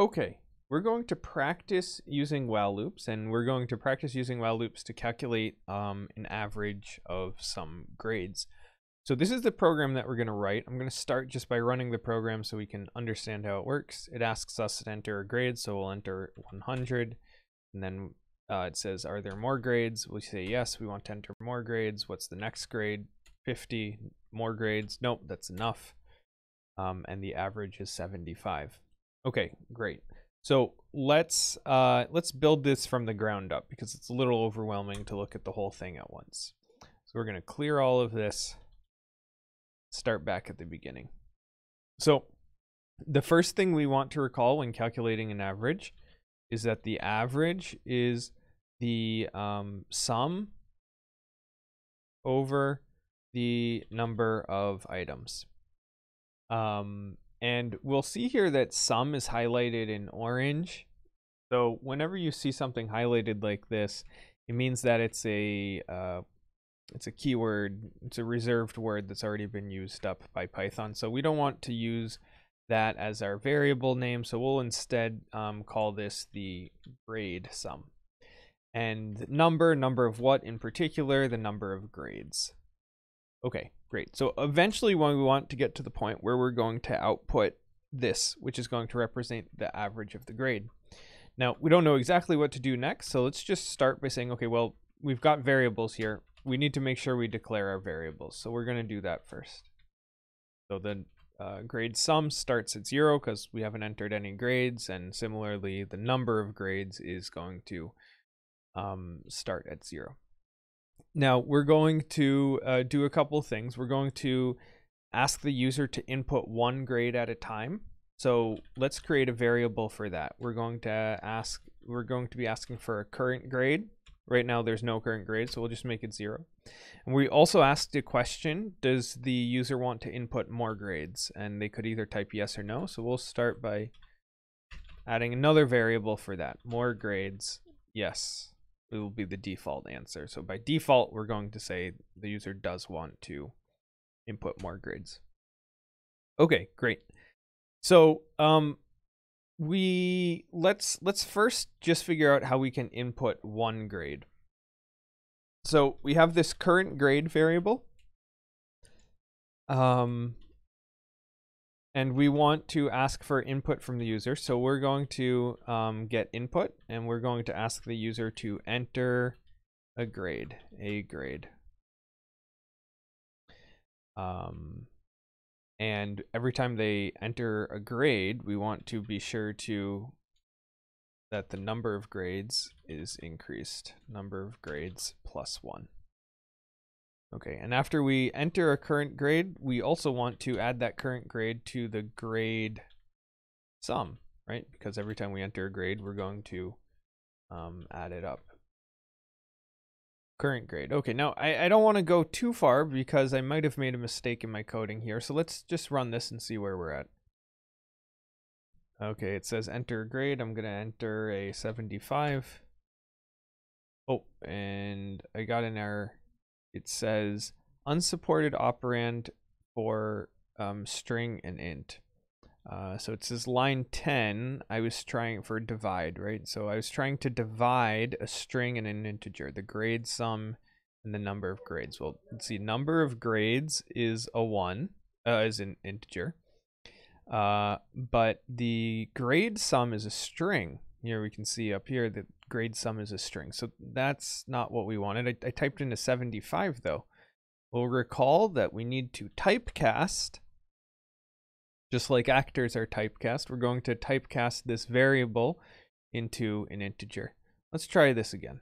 Okay, we're going to practice using while loops and we're going to practice using while loops to calculate um, an average of some grades. So this is the program that we're going to write. I'm going to start just by running the program so we can understand how it works. It asks us to enter a grade, so we'll enter 100 and then uh, it says, are there more grades? We say yes, we want to enter more grades. What's the next grade? 50 more grades. Nope, that's enough. Um, and the average is 75. Okay, great. So let's uh, let's build this from the ground up because it's a little overwhelming to look at the whole thing at once. So we're going to clear all of this, start back at the beginning. So the first thing we want to recall when calculating an average is that the average is the um, sum over the number of items. Um, and we'll see here that sum is highlighted in orange. So whenever you see something highlighted like this, it means that it's a uh, it's a keyword, it's a reserved word that's already been used up by Python. So we don't want to use that as our variable name. So we'll instead um, call this the grade sum. And number, number of what in particular, the number of grades. Okay, great. So eventually when we want to get to the point where we're going to output this, which is going to represent the average of the grade. Now, we don't know exactly what to do next, so let's just start by saying, okay, well, we've got variables here. We need to make sure we declare our variables. So we're going to do that first. So the uh, grade sum starts at zero because we haven't entered any grades. And similarly, the number of grades is going to um, start at zero. Now we're going to uh, do a couple things. We're going to ask the user to input one grade at a time. So let's create a variable for that. We're going to ask, we're going to be asking for a current grade. Right now there's no current grade, so we'll just make it zero. And we also asked a question, does the user want to input more grades? And they could either type yes or no. So we'll start by adding another variable for that, more grades, yes it will be the default answer. So by default, we're going to say the user does want to input more grades. Okay, great. So um, we let's let's first just figure out how we can input one grade. So we have this current grade variable. Um, and we want to ask for input from the user. So we're going to um, get input and we're going to ask the user to enter a grade, a grade. Um, and every time they enter a grade, we want to be sure to that the number of grades is increased. Number of grades plus one. Okay, and after we enter a current grade, we also want to add that current grade to the grade sum, right? Because every time we enter a grade, we're going to um, add it up. Current grade. Okay, now I, I don't want to go too far because I might have made a mistake in my coding here. So let's just run this and see where we're at. Okay, it says enter grade. I'm going to enter a 75. Oh, and I got an error it says unsupported operand for um, string and int. Uh, so it says line 10, I was trying for divide, right? So I was trying to divide a string and an integer, the grade sum and the number of grades. Well, let's see, number of grades is a 1, uh, is an integer. Uh, but the grade sum is a string. Here we can see up here that grade sum is a string. So that's not what we wanted. I, I typed in a 75 though. We'll recall that we need to typecast, just like actors are typecast, we're going to typecast this variable into an integer. Let's try this again.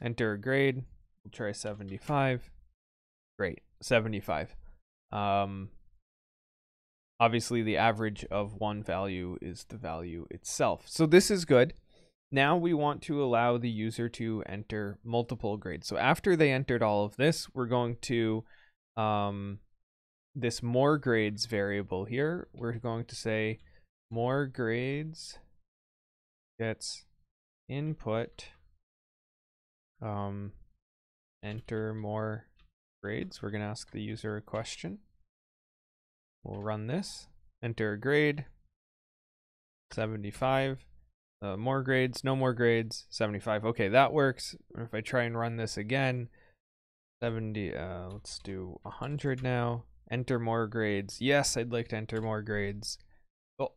Enter a grade, we'll try 75. Great, 75. Um, obviously the average of one value is the value itself. So this is good. Now we want to allow the user to enter multiple grades. So after they entered all of this, we're going to, um, this more grades variable here, we're going to say more grades gets input, um, enter more grades. We're going to ask the user a question. We'll run this, enter a grade, 75. Uh, more grades, no more grades, 75. Okay, that works. If I try and run this again, 70, uh, let's do 100 now. Enter more grades. Yes, I'd like to enter more grades. Oh,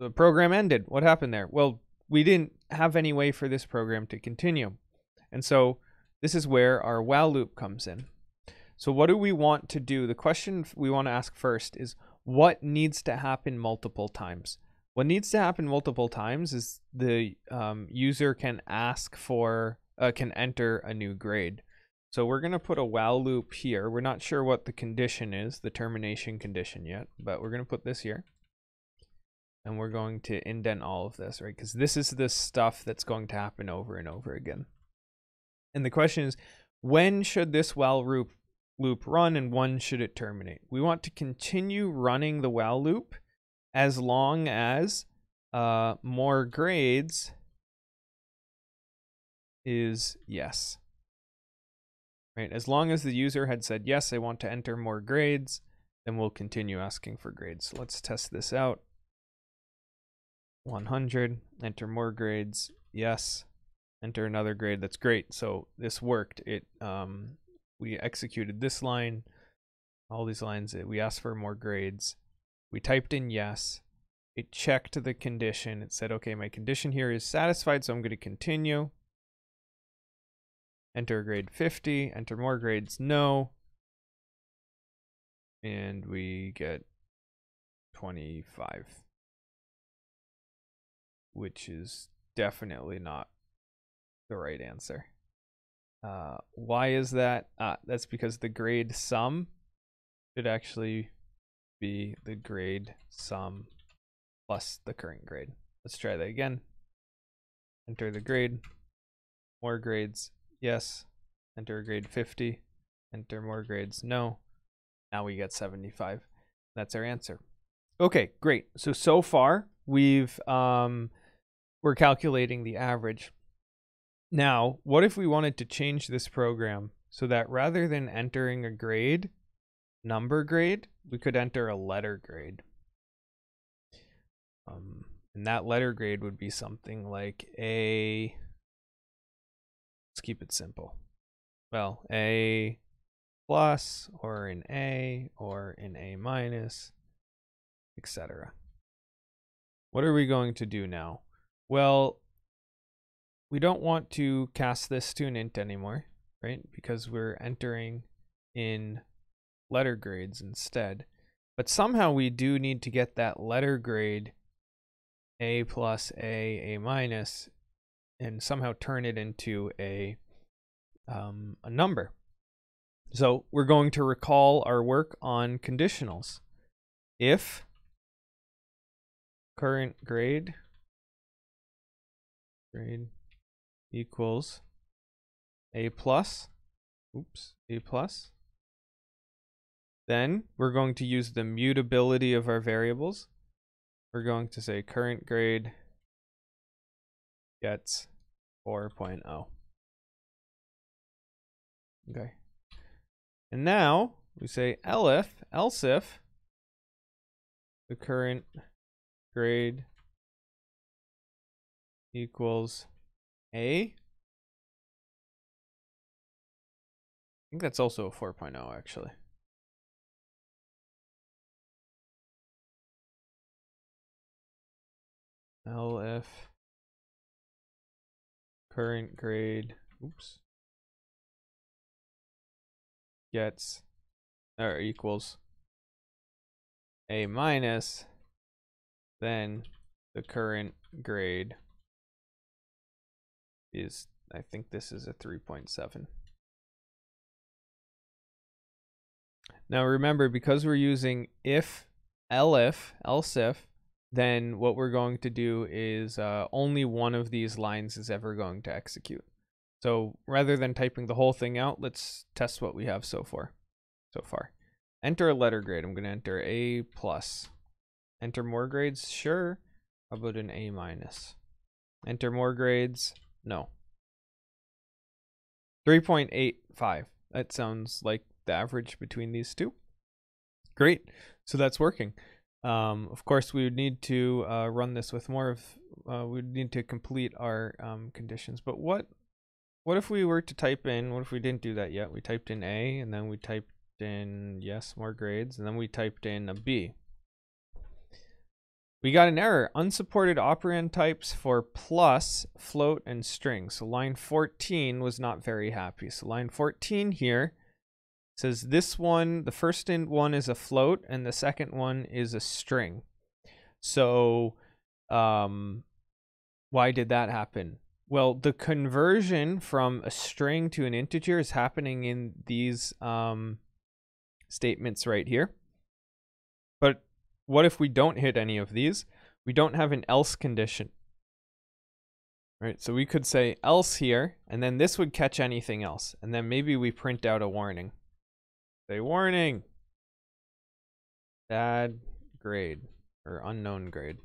the program ended. What happened there? Well, we didn't have any way for this program to continue. And so this is where our while loop comes in. So what do we want to do? The question we want to ask first is what needs to happen multiple times? What needs to happen multiple times is the um, user can ask for, uh, can enter a new grade. So we're going to put a while loop here. We're not sure what the condition is, the termination condition yet, but we're going to put this here. And we're going to indent all of this, right? Because this is the stuff that's going to happen over and over again. And the question is, when should this while loop, loop run and when should it terminate? We want to continue running the while loop as long as uh, more grades is yes. Right, as long as the user had said, yes, I want to enter more grades, then we'll continue asking for grades. So let's test this out. 100, enter more grades, yes. Enter another grade, that's great. So this worked. It um, We executed this line, all these lines, eh, we asked for more grades. We typed in yes. It checked the condition. It said, okay, my condition here is satisfied, so I'm going to continue. Enter grade 50. Enter more grades, no. And we get 25. Which is definitely not the right answer. Uh, why is that? Ah, that's because the grade sum should actually be the grade sum plus the current grade. Let's try that again. Enter the grade. More grades. Yes. Enter grade 50. Enter more grades. No. Now we get 75. That's our answer. Okay, great. So, so far we've, um, we're calculating the average. Now, what if we wanted to change this program so that rather than entering a grade, number grade, we could enter a letter grade. Um, and that letter grade would be something like a, let's keep it simple. Well, a plus or an A or an A minus, etc. What are we going to do now? Well, we don't want to cast this to an int anymore, right? Because we're entering in letter grades instead. But somehow we do need to get that letter grade A plus A, A minus, and somehow turn it into a, um, a number. So we're going to recall our work on conditionals. If current grade grade equals a plus, oops, a plus, then we're going to use the mutability of our variables. We're going to say current grade gets 4.0. Okay. And now we say elif, else if the current grade equals A. I think that's also a 4.0 actually. elif current grade oops gets or equals a minus then the current grade is I think this is a 3.7 now remember because we're using if elif else if then what we're going to do is uh, only one of these lines is ever going to execute. So rather than typing the whole thing out, let's test what we have so far. So far, enter a letter grade. I'm going to enter A plus. Enter more grades. Sure. How about an A minus? Enter more grades. No. 3.85. That sounds like the average between these two. Great. So that's working. Um, of course, we would need to uh, run this with more of, uh, we would need to complete our um, conditions. But what, what if we were to type in, what if we didn't do that yet? We typed in A and then we typed in, yes, more grades, and then we typed in a B. We got an error, unsupported operand types for plus, float, and string. So line 14 was not very happy. So line 14 here says this one, the first one is a float and the second one is a string. So um, why did that happen? Well, the conversion from a string to an integer is happening in these um, statements right here. But what if we don't hit any of these? We don't have an else condition. Right, so we could say else here, and then this would catch anything else. And then maybe we print out a warning. Say warning. Bad grade or unknown grade.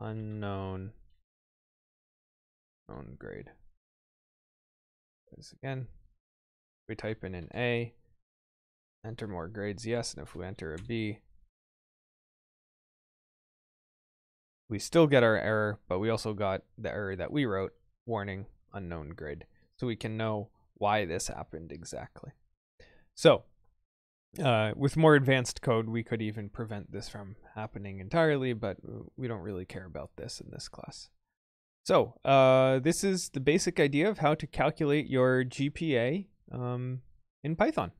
Unknown known grade. This again. We type in an A, enter more grades, yes, and if we enter a B, we still get our error, but we also got the error that we wrote, warning, unknown grid. So we can know why this happened exactly. So uh, with more advanced code, we could even prevent this from happening entirely, but we don't really care about this in this class. So uh, this is the basic idea of how to calculate your GPA um, in Python.